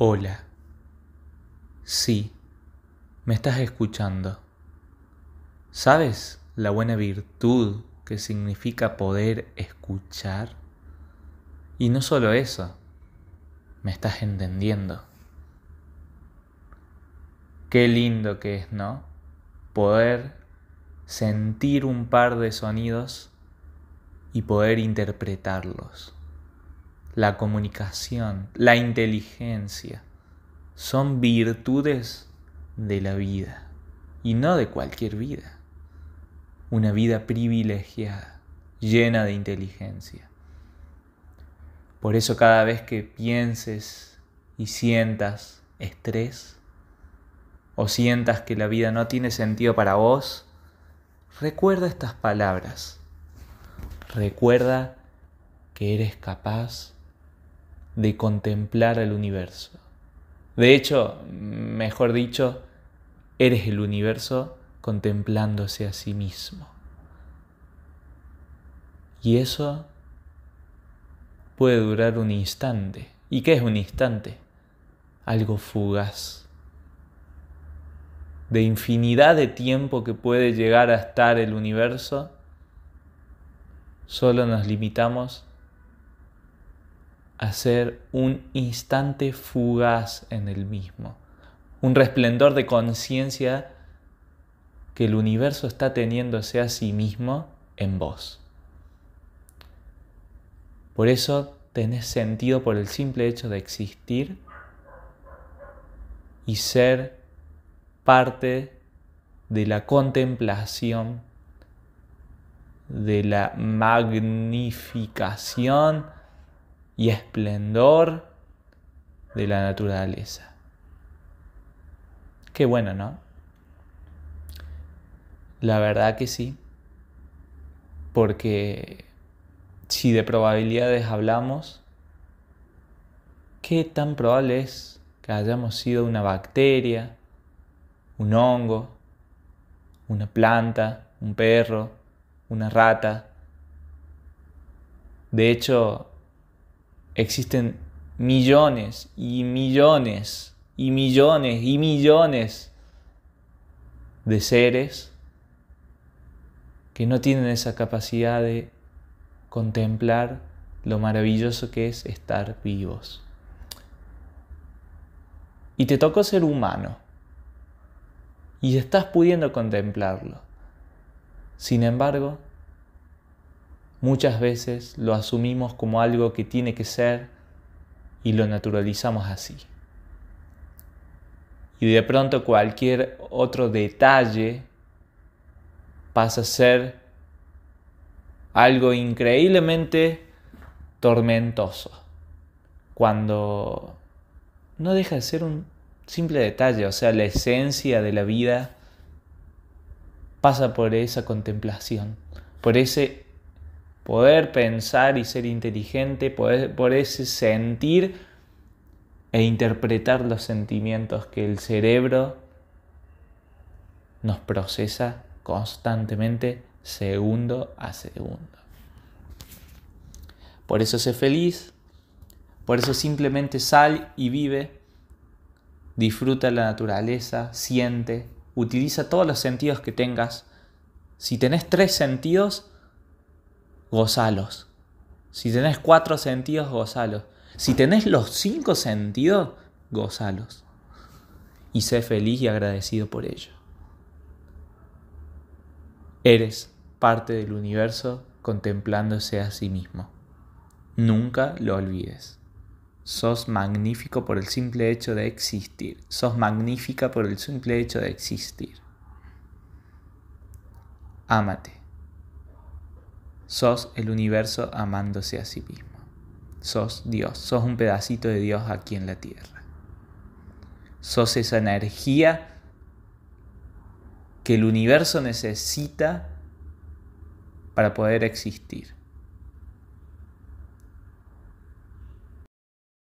Hola. Sí, me estás escuchando. ¿Sabes la buena virtud que significa poder escuchar? Y no solo eso, me estás entendiendo. Qué lindo que es, ¿no? Poder sentir un par de sonidos y poder interpretarlos la comunicación, la inteligencia, son virtudes de la vida y no de cualquier vida. Una vida privilegiada, llena de inteligencia. Por eso cada vez que pienses y sientas estrés o sientas que la vida no tiene sentido para vos, recuerda estas palabras. Recuerda que eres capaz de contemplar el universo. De hecho, mejor dicho, eres el universo contemplándose a sí mismo. Y eso puede durar un instante. ¿Y qué es un instante? Algo fugaz. De infinidad de tiempo que puede llegar a estar el universo, solo nos limitamos hacer un instante fugaz en el mismo, un resplendor de conciencia que el universo está teniéndose a sí mismo en vos. Por eso tenés sentido por el simple hecho de existir y ser parte de la contemplación, de la magnificación, y esplendor de la naturaleza. Qué bueno, ¿no? La verdad que sí, porque si de probabilidades hablamos, ¿qué tan probable es que hayamos sido una bacteria, un hongo, una planta, un perro, una rata? De hecho, existen millones y millones y millones y millones de seres que no tienen esa capacidad de contemplar lo maravilloso que es estar vivos. Y te tocó ser humano. Y estás pudiendo contemplarlo. Sin embargo, Muchas veces lo asumimos como algo que tiene que ser y lo naturalizamos así. Y de pronto cualquier otro detalle pasa a ser algo increíblemente tormentoso, cuando no deja de ser un simple detalle, o sea, la esencia de la vida pasa por esa contemplación, por ese poder pensar y ser inteligente, poder, por ese sentir e interpretar los sentimientos que el cerebro nos procesa constantemente, segundo a segundo. Por eso sé feliz, por eso simplemente sal y vive, disfruta la naturaleza, siente, utiliza todos los sentidos que tengas. Si tenés tres sentidos, gozalos. Si tenés cuatro sentidos, gozalos. Si tenés los cinco sentidos, gozalos. Y sé feliz y agradecido por ello. Eres parte del universo contemplándose a sí mismo. Nunca lo olvides. Sos magnífico por el simple hecho de existir. Sos magnífica por el simple hecho de existir. Ámate. Sos el universo amándose a sí mismo. Sos Dios, sos un pedacito de Dios aquí en la tierra. Sos esa energía que el universo necesita para poder existir.